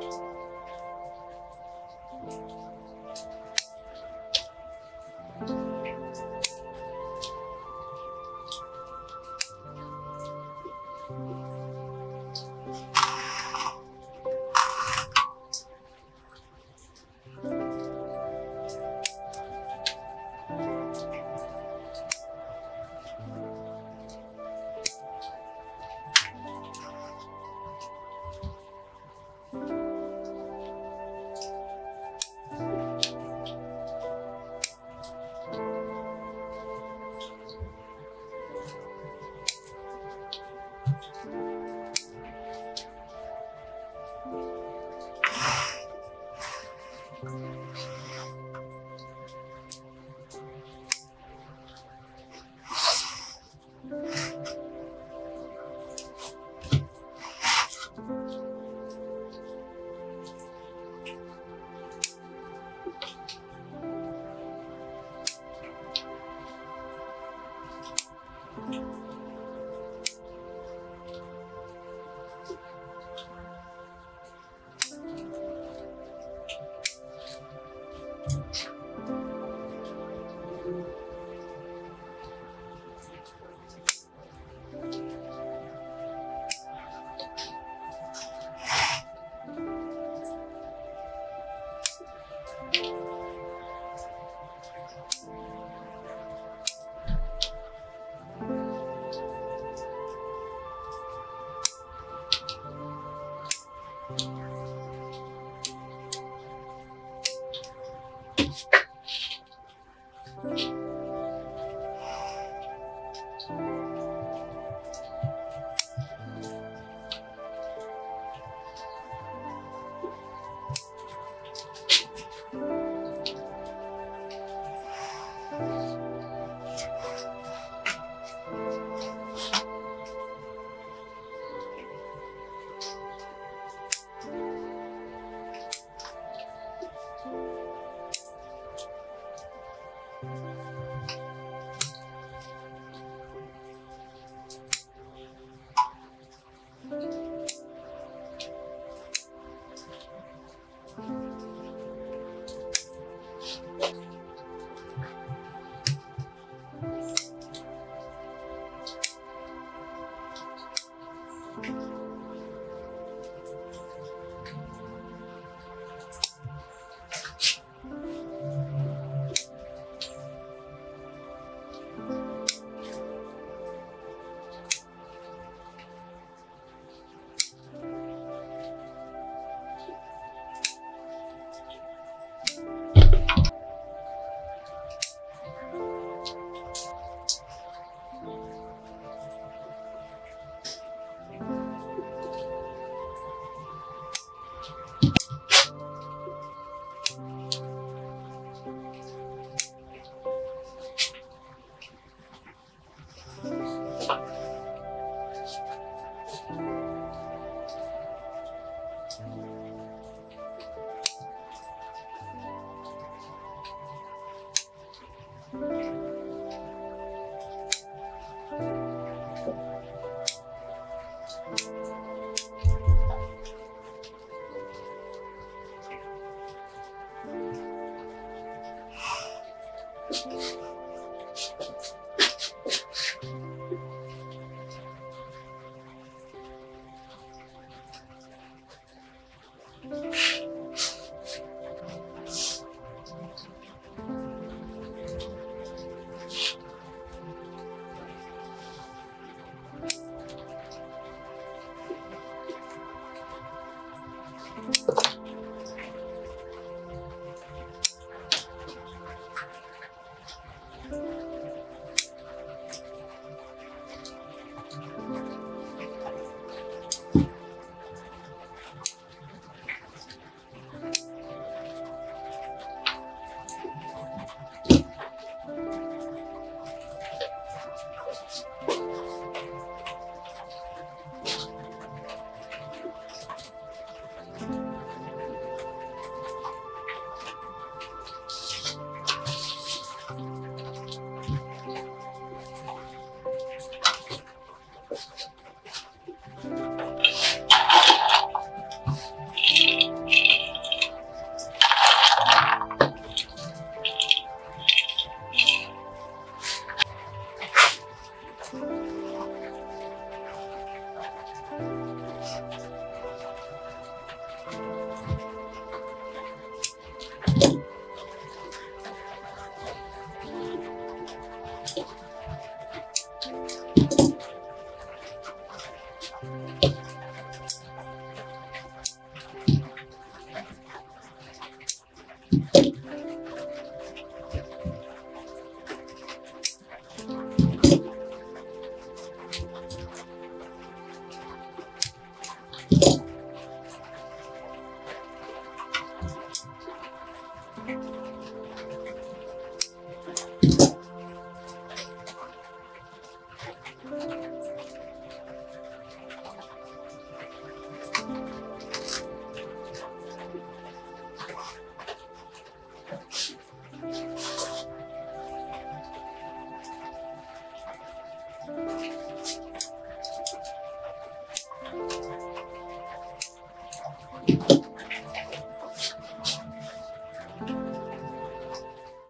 just. OK。